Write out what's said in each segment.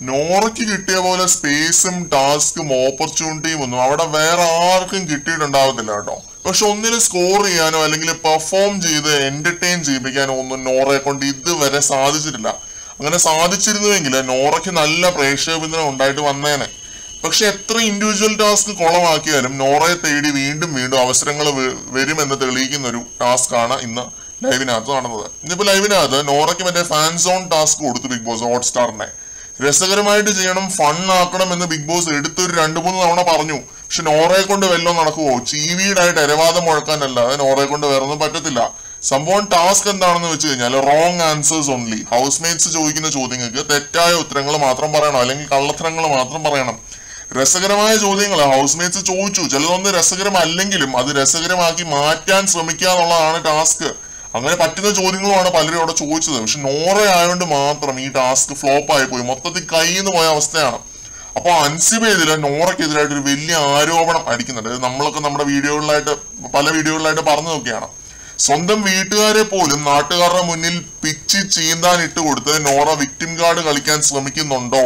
നോറയ്ക്ക് കിട്ടിയ പോലെ സ്പേസും ടാസ്കും ഓപ്പർച്യൂണിറ്റിയും ഒന്നും അവിടെ വേറെ ആർക്കും കിട്ടിയിട്ടുണ്ടാവത്തില്ല കേട്ടോ. പക്ഷെ ഒന്നിനെ സ്കോർ ചെയ്യാനോ അല്ലെങ്കിൽ പെർഫോം ചെയ്ത് എന്റർടൈൻ ചെയ്യിപ്പിക്കാനോ ഒന്നും നോറയെ കൊണ്ട് ഇതുവരെ സാധിച്ചിട്ടില്ല. അങ്ങനെ സാധിച്ചിരുന്നുവെങ്കിൽ നോറയ്ക്ക് നല്ല പ്രേക്ഷക പിന്തുണ ഉണ്ടായിട്ട് വന്നേനെ. പക്ഷെ എത്ര ഇൻഡിവിജ്വൽ ടാസ്ക് കുളമാക്കിയാലും നോറയെ തേടി വീണ്ടും വീണ്ടും അവസരങ്ങൾ വരുമെന്ന് തെളിയിക്കുന്ന ഒരു ടാസ്ക്കാണ് ഇന്ന് ലൈവിനകത്ത് നടന്നത് ഇന്നിപ്പോ ലൈവിനകത്ത് നോറയ്ക്ക് മറ്റേ ഫാൻസോൺ ടാസ്ക് കൊടുത്തു ബിഗ് ബോസ് ഹോട്ട്സ്റ്റാറിനെ രസകരമായിട്ട് ചെയ്യണം ഫൺ ആക്കണം എന്ന് ബിഗ് ബോസ് എടുത്തൊരു രണ്ടു മൂന്ന് തവണ പറഞ്ഞു. പക്ഷെ നോറയെ കൊണ്ട് വല്ലതും നടക്കുവോ? ചീവീടായിട്ട് മുഴക്കാനല്ല. അത് നോറയെ കൊണ്ട് വേറൊന്നും പറ്റത്തില്ല. സംഭവം ടാസ്ക് എന്താണെന്ന് വെച്ച് കഴിഞ്ഞാൽ wrong answers only housemates ചോദിക്കുന്ന ചോദ്യങ്ങൾക്ക് തെറ്റായ ഉത്തരങ്ങൾ മാത്രം പറയണം. അല്ലെങ്കിൽ കള്ളത്തരങ്ങൾ മാത്രം പറയണം. രസകരമായ ചോദ്യങ്ങൾ. ഹൗസ് മേറ്റ്സ് ചോദിച്ചു. ചിലതൊന്നും രസകരമല്ലെങ്കിലും അത് രസകരമാക്കി മാറ്റാൻ ശ്രമിക്കുക എന്നുള്ളതാണ് ടാസ്ക് അങ്ങനെ പറ്റുന്ന ചോദ്യങ്ങളുമാണ് പലരും അവിടെ ചോദിച്ചത്. പക്ഷെ നോറ ആയതുകൊണ്ട് മാത്രം ഈ ടാസ്ക് ഫ്ലോപ്പ് ആയി പോയി മൊത്തത്തിൽ കയ്യിൽ പോയ അവസ്ഥയാണ്. അപ്പൊ അൻസിബേതിൽ നോറയ്ക്കെതിരായിട്ട് ഒരു വലിയ ആരോപണം അടിക്കുന്നുണ്ട്. നമ്മളൊക്കെ നമ്മുടെ വീഡിയോകളിലായിട്ട് പല വീഡിയോകളിലായിട്ട് പറഞ്ഞു നോക്കിയാണ്. സ്വന്തം വീട്ടുകാരെ പോലും നാട്ടുകാരുടെ മുന്നിൽ പിച്ചി ചീന്താൻ ഇട്ട് കൊടുത്ത് നോറ വിക്ടിം കാർഡ് കളിക്കാൻ ശ്രമിക്കുന്നുണ്ടോ?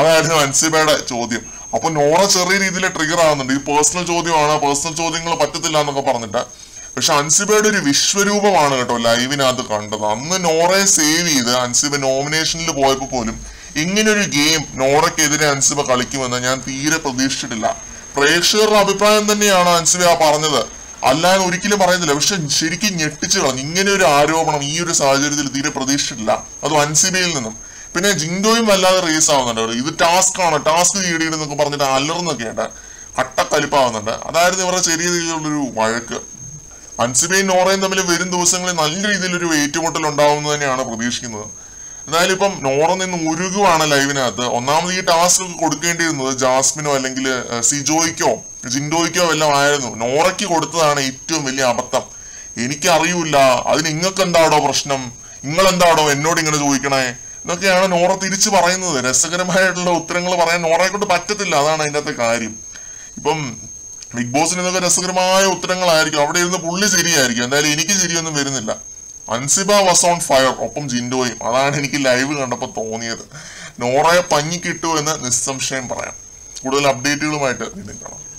അതായിരുന്നു അൻസിബയുടെ ചോദ്യം. അപ്പൊ നോറ ചെറിയ രീതിയിൽ ട്രിഗർ ആകുന്നുണ്ട് ഈ പേഴ്സണൽ ചോദ്യമാണ്. പേഴ്സണൽ ചോദ്യങ്ങൾ പറ്റത്തില്ല എന്നൊക്കെ പറഞ്ഞിട്ട്. പക്ഷെ അൻസിബയുടെ ഒരു വിശ്വരൂപമാണ് കേട്ടോ ലൈവിനകത്ത് കണ്ടത്. അന്ന് നോറയെ സേവ് ചെയ്ത് അൻസിബ നോമിനേഷനിൽ പോയപ്പോ പോലും ഇങ്ങനൊരു ഗെയിം നോറയ്ക്കെതിരെ അൻസിബ കളിക്കുമെന്ന് ഞാൻ തീരെ പ്രതീക്ഷിച്ചിട്ടില്ല. പ്രേക്ഷകരുടെ അഭിപ്രായം തന്നെയാണ് അൻസിബ പറഞ്ഞത്. അല്ലാതെ ഒരിക്കലും പറയുന്നില്ല. പക്ഷെ ശരിക്കും ഞെട്ടിച്ചു കളഞ്ഞു. ഇങ്ങനെ ഒരു ആരോപണം ഈ ഒരു സാഹചര്യത്തിൽ തീരെ പ്രതീക്ഷിച്ചിട്ടില്ല. അതും അൻസിബയിൽ നിന്നും. പിന്നെ ജിൻഡോയും വല്ലാതെ റേസ് ആവുന്നുണ്ട് ഇത് ടാസ്ക് ആണ്. ടാസ്ക് എന്നൊക്കെ പറഞ്ഞിട്ട് അലർന്നൊക്കെ അട്ടക്കലിപ്പാവുന്നുണ്ട് അതായിരുന്നു ഇവരുടെ ചെറിയ രീതിയിലുള്ളൊരു വഴക്ക്. അൻസിബയും നോറയും തമ്മിൽ വരും ദിവസങ്ങളിൽ നല്ല രീതിയിലൊരു ഏറ്റുമുട്ടൽ ഉണ്ടാവുമെന്ന് തന്നെയാണ് പ്രതീക്ഷിക്കുന്നത്. എന്തായാലും ഇപ്പം നോറ നിന്ന് ഉരുകുവാണ് ലൈവിനകത്ത്. ഒന്നാമത് ഈ ടാസ്ക് കൊടുക്കേണ്ടിയിരുന്നത് ജാസ്മിനോ അല്ലെങ്കിൽ സിജോയ്ക്കോ ജിൻഡോയ്ക്കോ എല്ലാം ആയിരുന്നു. നോറയ്ക്ക് കൊടുത്തതാണ് ഏറ്റവും വലിയ അബദ്ധം. എനിക്കറിയില്ല അതിന് നിങ്ങൾക്ക് എന്താടോ പ്രശ്നം? നിങ്ങൾ എന്താടോ എന്നോട് ഇങ്ങനെ ചോദിക്കണേ? എന്നൊക്കെയാണ് നോറ തിരിച്ചു പറയുന്നത്. രസകരമായിട്ടുള്ള ഉത്തരങ്ങൾ പറയാൻ നോറയെ കൊണ്ട് പറ്റത്തില്ല. അതാണ് അതിന്റെ അകത്തെ കാര്യം. ഇപ്പം ബിഗ് ബോസിന് എന്നൊക്കെ രസകരമായ ഉത്തരങ്ങളായിരിക്കും. അവിടെ ഇരുന്ന് പുള്ളി ശരിയായിരിക്കും. എന്തായാലും എനിക്ക് ശരിയൊന്നും വരുന്നില്ല. അൻസിബ വാസ് ഓൺ ഫയർ ഒപ്പം ജിൻഡോയും. അതാണ് എനിക്ക് ലൈവ് കണ്ടപ്പോൾ തോന്നിയത്. നോറയെ പഞ്ഞി കിട്ടു എന്ന് നിസ്സംശയം പറയാം. കൂടുതൽ അപ്ഡേറ്റുകളുമായിട്ട് വീണ്ടും കാണാം.